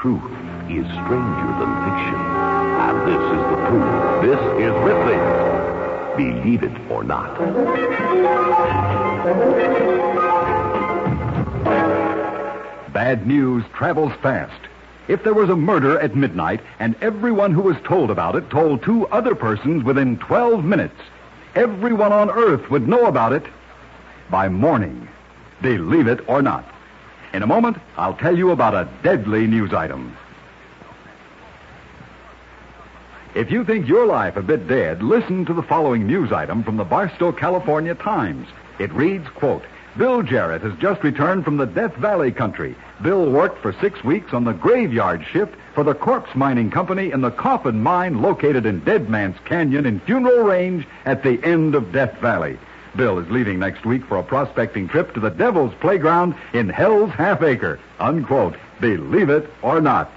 truth is stranger than fiction. And this is the proof. This is Ripley. Believe it or not. Bad news travels fast. If there was a murder at midnight and everyone who was told about it told two other persons within 12 minutes, everyone on earth would know about it by morning. Believe it or not. In a moment, I'll tell you about a deadly news item. If you think your life a bit dead, listen to the following news item from the Barstow, California Times. It reads, quote, Bill Jarrett has just returned from the Death Valley country. Bill worked for six weeks on the graveyard shift for the corpse mining company in the Coffin Mine located in Dead Man's Canyon in Funeral Range at the end of Death Valley. Bill is leaving next week for a prospecting trip to the Devil's Playground in Hell's Half Acre. Unquote. Believe it or not.